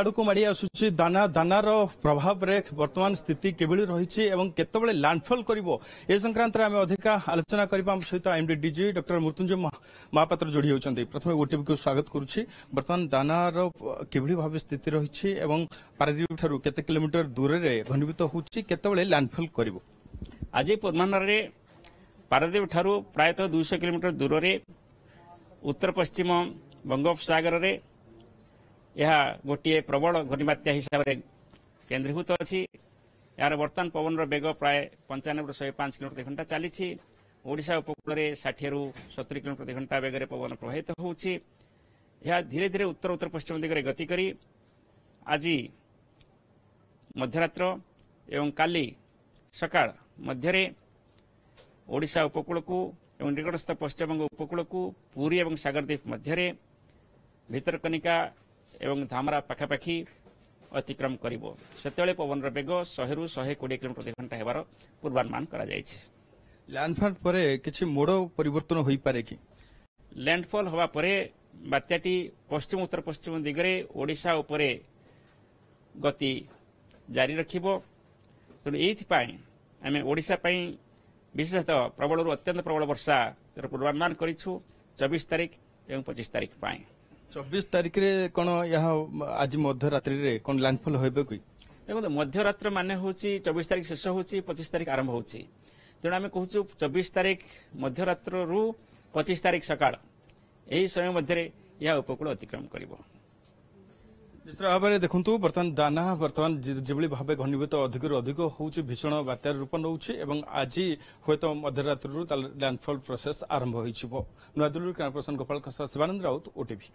ଆଡ଼କୁ ମାଡ଼ି ଆସୁଛି ଦାନା। ଦାନାର ପ୍ରଭାବରେ ବର୍ତ୍ତମାନ ସ୍ଥିତି କିଭଳି ରହିଛି ଏବଂ କେତେବେଳେ ଲ୍ୟାଣ୍ଡଫଲ୍ କରିବ ଏ ସଂକ୍ରାନ୍ତରେ ଆମେ ଅଧିକା ଆଲୋଚନା କରିବା। ଆମ ସହିତ ଏମ୍ଡି ଡିଜି ଡକ୍ଟର ମୃତ୍ୟୁଞ୍ଜୟ ମହା- ମହାପାତ୍ର ଯୋଡ଼ି ହେଉଛନ୍ତି। ପ୍ରଥମେ ଓଟିଭିକୁ ସ୍ୱାଗତ କରୁଛି। ବର୍ତ୍ତମାନ ଦାନାର କିଭଳି ଭାବେ ସ୍ଥିତି ରହିଛି ଏବଂ ପାରାଦ୍ୱୀପ ଠାରୁ କେତେ କିଲୋମିଟର ଦୂରରେ ଘନୀଭୂତ ହେଉଛି କେତେବେଳେ ଲ୍ୟାଣ୍ଡଫଲ୍ କରିବ? ଆଜି ପୂର୍ବାହ୍ନରେ ପାରାଦ୍ୱୀପ ଠାରୁ ପ୍ରାୟତଃ ଦୁଇଶହ କିଲୋମିଟର ଦୂରରେ ଉତ୍ତର ପଶ୍ଚିମ ବଙ୍ଗୋପସାଗରରେ ଏହା ଗୋଟିଏ ପ୍ରବଳ ଘୂର୍ଣ୍ଣିବାତ୍ୟା ହିସାବରେ କେନ୍ଦ୍ରୀଭୂତ ଅଛି। ଏହାର ବର୍ତ୍ତମାନ ପବନର ବେଗ ପ୍ରାୟ ପଞ୍ଚାନବେରୁ ଶହେ ପାଞ୍ଚ କିଲୋମିଟର ପ୍ରତି ଘଣ୍ଟା ଚାଲିଛି। ଓଡ଼ିଶା ଉପକୂଳରେ ଷାଠିଏରୁ ସତୁରି କିଲୋମିଟର ପ୍ରତି ଘଣ୍ଟା ବେଗରେ ପବନ ପ୍ରବାହିତ ହେଉଛି। ଏହା ଧୀରେ ଧୀରେ ଉତ୍ତର ଉତ୍ତର ପଶ୍ଚିମ ଦିଗରେ ଗତି କରି ଆଜି ମଧ୍ୟରାତ୍ର ଏବଂ କାଲି ସକାଳ ମଧ୍ୟରେ ଓଡ଼ିଶା ଉପକୂଳକୁ ଏବଂ ନିକଟସ୍ଥ ପଶ୍ଚିମବଙ୍ଗ ଉପକୂଳକୁ ପୁରୀ ଏବଂ ସାଗରଦ୍ୱୀପ ମଧ୍ୟରେ ଭିତରକନିକା ଏବଂ ଧାମରା ପାଖାପାଖି ଅତିକ୍ରମ କରିବ। ସେତେବେଳେ ପବନର ବେଗ ଶହେରୁ ଶହେ କୋଡ଼ିଏ କିଲୋମିଟର ପ୍ରତି ଘଣ୍ଟା ହେବାର ପୂର୍ବାନୁମାନ କରାଯାଇଛି। ଲ୍ୟାଣ୍ଡଫଲ୍ ପରେ କିଛି ମୋଡ଼ ପରିବର୍ତ୍ତନ ହୋଇପାରେ କି? ଲ୍ୟାଣ୍ଡଫଲ୍ ହେବା ପରେ ବାତ୍ୟାଟି ପଶ୍ଚିମ ଉତ୍ତର ପଶ୍ଚିମ ଦିଗରେ ଓଡ଼ିଶା ଉପରେ ଗତି ଜାରି ରଖିବ। ତେଣୁ ଏଇଥିପାଇଁ ଆମେ ଓଡ଼ିଶା ପାଇଁ ବିଶେଷତଃ ପ୍ରବଳରୁ ଅତ୍ୟନ୍ତ ପ୍ରବଳ ବର୍ଷାର ପୂର୍ବାନୁମାନ କରିଛୁ ଚବିଶ ତାରିଖ ଏବଂ ପଚିଶ ତାରିଖ ପାଇଁ। ଚବିଶ ତାରିଖରେ କ'ଣ ଏହା ଆଜି ମଧ୍ୟରାତ୍ରିରେ କ'ଣ ଲ୍ୟାଣ୍ଡଫଲ୍ ହେବ କି? ଦେଖନ୍ତୁ ମଧ୍ୟରାତ୍ର ମାନେ ହେଉଛି ଚବିଶ ତାରିଖ ଶେଷ ହେଉଛି ପଚିଶ ତାରିଖ ଆରମ୍ଭ ହେଉଛି। ତେଣୁ ଆମେ କହୁଛୁ ଚବିଶ ତାରିଖ ମଧ୍ୟରାତ୍ରରୁ ପଚିଶ ତାରିଖ ସକାଳ। ଏହି ସମୟ ମଧ୍ୟରେ ଏହା ଉପକୂଳ ଅତିକ୍ରମ କରିବ। ନିଶ୍ଚିତ ଭାବରେ ଦେଖନ୍ତୁ ବର୍ତ୍ତମାନ ଦାନା ବର୍ତ୍ତମାନ ଯେଭଳି ଭାବେ ଘନୀଭୂତ ଅଧିକରୁ ଅଧିକ ହେଉଛି ଭୀଷଣ ବାତ୍ୟାର ରୂପ ନେଉଛି ଏବଂ ଆଜି ହୁଏତ ମଧ୍ୟରାତ୍ରିରୁ ତାର ଲ୍ୟାଣ୍ଡଫଲ୍ ପ୍ରୋସେସ୍ ଆରମ୍ଭ ହୋଇଯିବ। ନୂଆଦିଲ୍ଲୀରୁ କ୍ୟାମରା ପର୍ସନ ଗୋପାଳଙ୍କ ସହ ଶିବାନନ୍ଦ ରାଉତ ଓଟିଭି